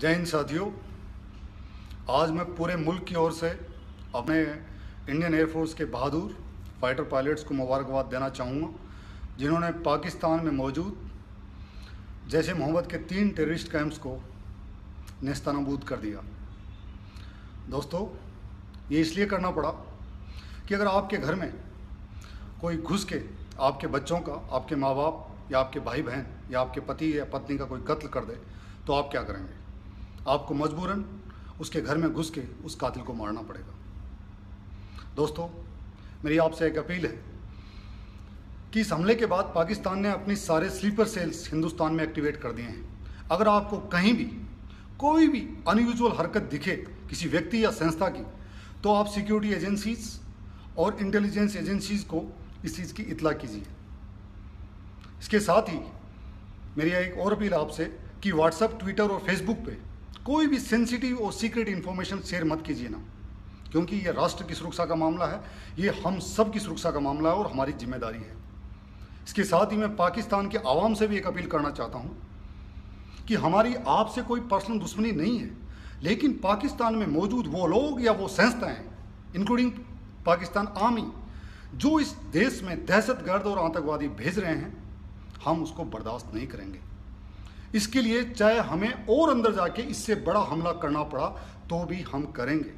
जय हिंद साथियों, आज मैं पूरे मुल्क की ओर से अपने इंडियन एयरफोर्स के बहादुर फाइटर पायलट्स को मुबारकबाद देना चाहूँगा, जिन्होंने पाकिस्तान में मौजूद जैसे मोहम्मद के तीन टेररिस्ट कैंप्स को नेस्तानाबूद कर दिया। दोस्तों, ये इसलिए करना पड़ा कि अगर आपके घर में कोई घुस के आपके बच्चों का, आपके माँ बाप या आपके भाई बहन या आपके पति या पत्नी का कोई कत्ल कर दे तो आप क्या करेंगे? आपको मजबूरन उसके घर में घुस के उस कातिल को मारना पड़ेगा। दोस्तों, मेरी आपसे एक अपील है कि इस हमले के बाद पाकिस्तान ने अपनी सारे स्लीपर सेल्स हिंदुस्तान में एक्टिवेट कर दिए हैं। अगर आपको कहीं भी, कोई भी अनयूजुअल हरकत दिखे किसी व्यक्ति या संस्था की तो आप सिक्योरिटी एजेंसीज और इंटेलिजेंस एजेंसीज को इस चीज़ की इतला कीजिए। इसके साथ ही मेरी एक और अपील आपसे कि व्हाट्सएप ट्विटर और फेसबुक पे कोई भी सेंसिटिव और सीक्रेट इन्फॉर्मेशन शेयर मत कीजिए ना। क्योंकि ये राष्ट्र की सुरक्षा का मामला है, ये हम सब की सुरक्षा का मामला है और हमारी ज़िम्मेदारी है। इसके साथ ही मैं पाकिस्तान के आवाम से भी एक अपील करना चाहता हूँ कि हमारी आपसे कोई पर्सनल दुश्मनी नहीं है, लेकिन पाकिस्तान में मौजूद वो लोग या वो संस्थाएँ इंक्लूडिंग पाकिस्तान आर्मी, जो इस देश में दहशतगर्द और आतंकवादी भेज रहे हैं, हम उसको बर्दाश्त नहीं करेंगे। इसके लिए चाहे हमें और अंदर जाके इससे बड़ा हमला करना पड़ा तो भी हम करेंगे।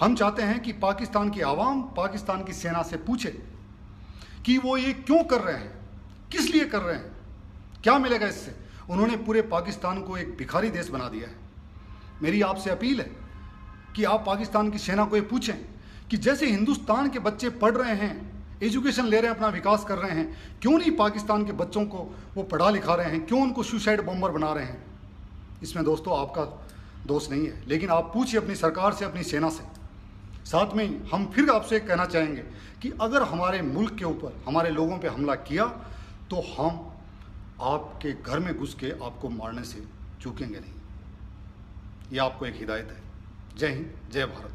हम चाहते हैं कि पाकिस्तान की आवाम पाकिस्तान की सेना से पूछे कि वो ये क्यों कर रहे हैं, किस लिए कर रहे हैं, क्या मिलेगा इससे? उन्होंने पूरे पाकिस्तान को एक भिखारी देश बना दिया है। मेरी आपसे अपील है कि आप पाकिस्तान की सेना को ये पूछें कि जैसे हिंदुस्तान के बच्चे पढ़ रहे हैं एजुकेशन ले रहे हैं, अपना विकास कर रहे हैं। क्यों नहीं पाकिस्तान के बच्चों को वो पढ़ा लिखा रहे हैं? क्यों उनको सुसाइड बॉम्बर बना रहे हैं? इसमें दोस्तों आपका दोष नहीं है। लेकिन आप पूछिए अपनी सरकार से, अपनी सेना से। साथ में हम फिर आपसे कहना चाहेंगे कि अगर हमारे मुल्क के ऊपर, हमारे लोगों पे हमला किया तो हम आपके घर में घुस के आपको मारने से चूकेंगे नहीं। ये आपको एक हिदायत है। जय हिंद, जय भारत।